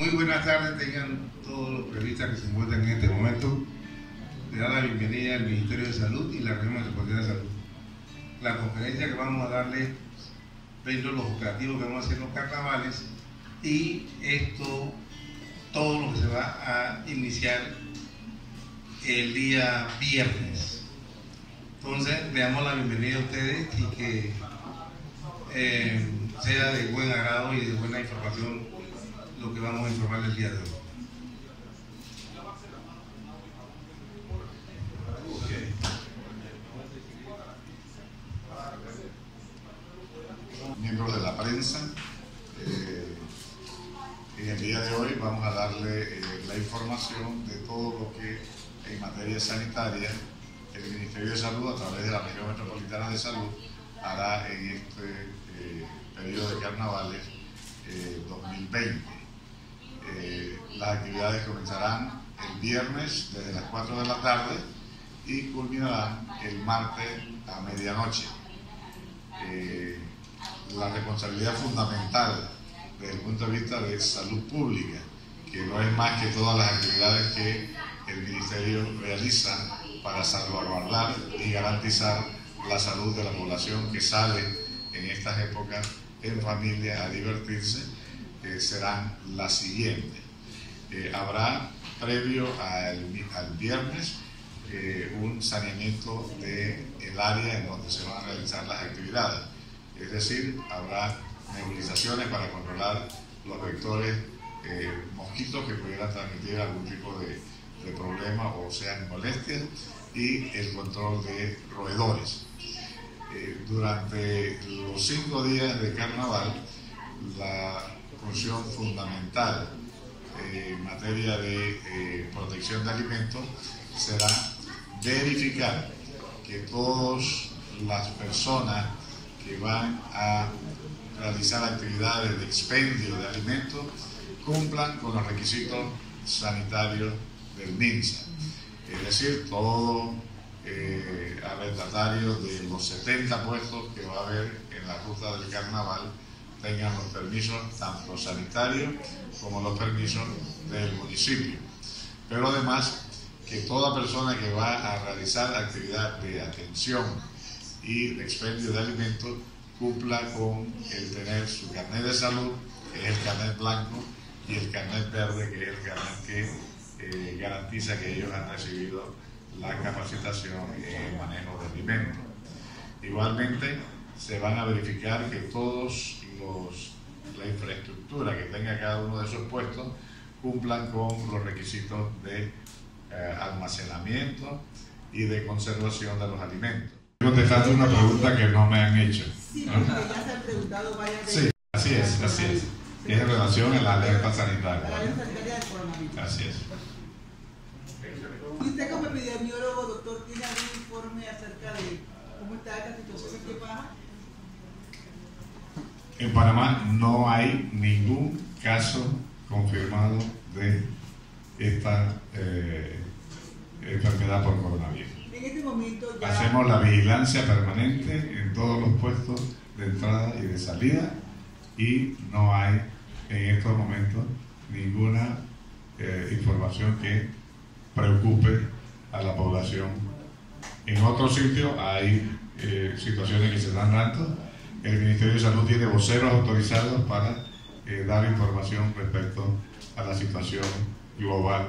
Muy buenas tardes, tengan todos los periodistas que se encuentran en este momento. Le da la bienvenida al Ministerio de Salud y la Región Metropolitana de Salud. La conferencia que vamos a darle de los operativos que vamos a hacer los carnavales y esto, todo lo que se va a iniciar el día viernes. Entonces, le damos la bienvenida a ustedes y que eh, sea de buen agrado y de buena información lo que vamos a informar el día de hoy. Miembros de la prensa, eh, en el día de hoy vamos a darle eh, la información de todo lo que en materia sanitaria el Ministerio de Salud a través de la Región Metropolitana de Salud hará en este eh, periodo de carnavales 2020. Eh, las actividades comenzarán el viernes desde las 4 de la tarde y culminarán el martes a medianoche. Eh, la responsabilidad fundamental desde el punto de vista de salud pública, que no es más que todas las actividades que el Ministerio realiza para salvaguardar y garantizar la salud de la población que sale en estas épocas en familia a divertirse, eh, serán las siguientes. Eh, habrá, previo al, viernes, eh, un saneamiento del el área en donde se van a realizar las actividades. Es decir, habrá nebulizaciones para controlar los vectores mosquitos que pudieran transmitir algún tipo de, de problema o sean molestias y el control de roedores. durante los cinco días de carnaval, fundamental en materia de eh, protección de alimentos será verificar que todas las personas que van a realizar actividades de expendio de alimentos cumplan con los requisitos sanitarios del MINSA. Es decir, todo eh, arrendatario de los 70 puestos que va a haber en la ruta del carnaval tengan los permisos tanto sanitarios como los permisos del municipio. Pero además que toda persona que va a realizar actividad de atención y de expendio de alimentos cumpla con el tener su carnet de salud, que es el carnet blanco, y el carnet verde, que es el carnet que eh, garantiza que ellos han recibido la capacitación en manejo de alimentos. Igualmente, se van a verificar que todos los, la infraestructura que tenga cada uno de esos puestos cumplan con los requisitos de eh, almacenamiento y de conservación de los alimentos. Contestando una pregunta que no me han hecho. Sí, porque ya se han preguntado varias veces. Sí, así es, así es. Es en relación a la alerta sanitaria. La alerta sanitaria del coronavirus. Así es. ¿Y usted como epidemiólogo, doctor, tiene algún informe acerca de cómo está esta situación? En Panamá no hay ningún caso confirmado de esta eh, enfermedad por coronavirus. En este momento ya... Hacemos la vigilancia permanente en todos los puestos de entrada y de salida y no hay en estos momentos ninguna eh, información que preocupe a la población. En otros sitios hay eh, situaciones que se están dando. El Ministerio de Salud tiene voceros autorizados para dar información respecto a la situación global